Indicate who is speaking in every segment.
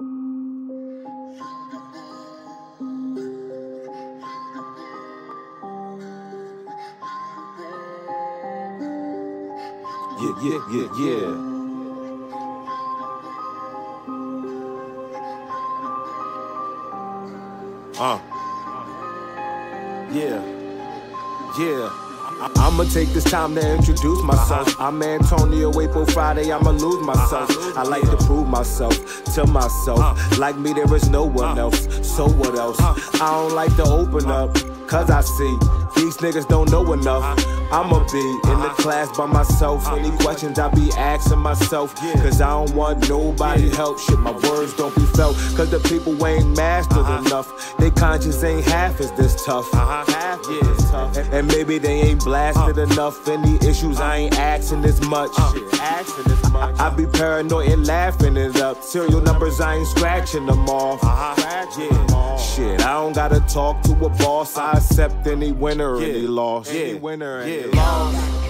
Speaker 1: Yeah, yeah, yeah, yeah. Uh. Yeah. Yeah. I'ma take this time to introduce myself. Uh-huh. I'm Antonio April Friday, I'ma lose uh-huh. myself. I like to prove myself to myself. Uh-huh. Like me, there is no one else. So what else? I don't like to open up, cause I see these niggas don't know enough. I'ma be in the class by myself. Any questions I be asking myself. Cause I don't want nobody help. Shit, my words don't be felt. Cause the people ain't mastered enough. They conscience ain't half as this tough. Uh-huh. Half yeah, this tough. And maybe they ain't blasted uh. enough. Any issues I ain't asking this much. Uh. Asking this much. I be paranoid and laughing it up. Serial numbers I ain't scratching them off. Uh-huh. Yeah. Shit, I don't gotta talk to a boss. I accept any winner or any loss. Any winner and any loss.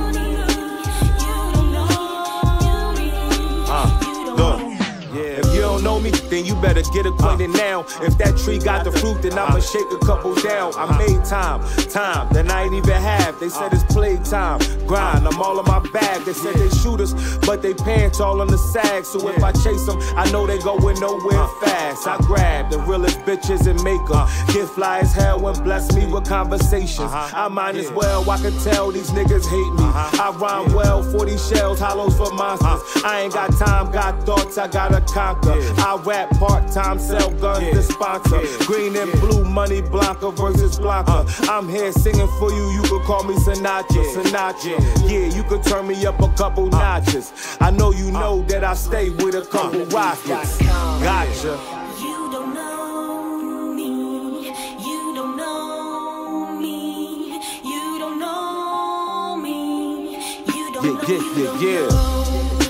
Speaker 1: If you don't know me, then you better get acquainted uh. now. If that tree got the fruit, then I'ma uh. shake a couple down. I uh. made time, time that I ain't even have. They said it's playtime, grind. I'm all in my bag. They said they shoot us, but they pants all on the sag. So if I chase them, I know they going nowhere fast. I grab the realest bitches and make make 'em get fly as hell and bless me with conversations. Uh-huh. I might as well, I can tell these niggas hate me. Uh-huh. I rhyme well, 40 shells, hollows for monsters. I ain't got time, got thoughts, I gotta conquer. I rap part time, sell guns to sponsor. Green and blue money, Blanca versus Blanca. Uh. I'm here singing for you, you could call me Sinatra. Sinatra. Yeah, you could turn me up a couple uh. notches. I know you know uh. that I stay with a couple rockets. Gotcha.
Speaker 2: You don't know me. You don't know me. You don't know me. You don't
Speaker 1: Yeah, yeah, yeah, yeah.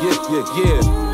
Speaker 1: Yeah, yeah, yeah.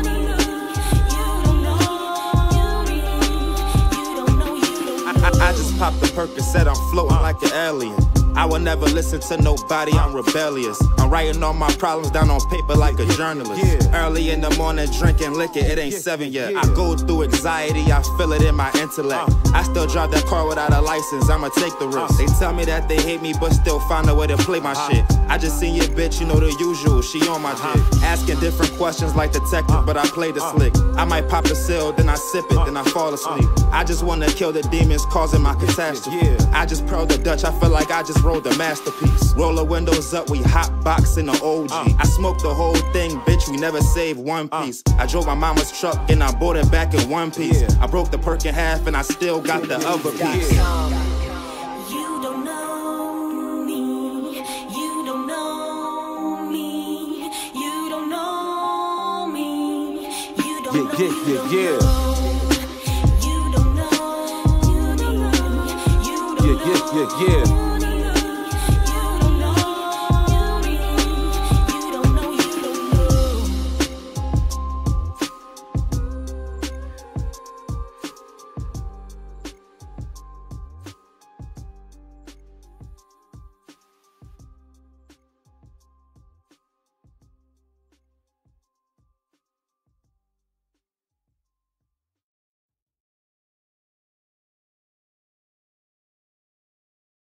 Speaker 3: I, just popped the Percocet, I'm floating like an alien. I will never listen to nobody, I'm rebellious. I'm writing all my problems down on paper like a journalist. Early in the morning, drinking liquor, it ain't seven yet. I go through anxiety, I feel it in my intellect. Uh. I still drive that car without a license, I'ma take the risk. Uh. They tell me that they hate me, but still find a way to play my uh. shit. I just seen your bitch, you know the usual, she on my uh-huh. dick. Asking different questions like detective, but I play the slick. I might pop a seal, then I sip it, then I fall asleep. I just wanna kill the demons causing my catastrophe. I just pearl the Dutch, I feel like I just wrote the masterpiece. Roll the windows up, we hot box in the OG. Uh. I smoked the whole thing, bitch, we never saved one uh. piece. I drove my mama's truck and I bought it back in one piece. I broke the perk in half and I still got the other piece.
Speaker 2: You don't know me. You don't know me. You don't know me. You don't
Speaker 1: Yeah, yeah, yeah, yeah.
Speaker 2: You don't know. You don't know. You don't
Speaker 1: Yeah, yeah, yeah, yeah.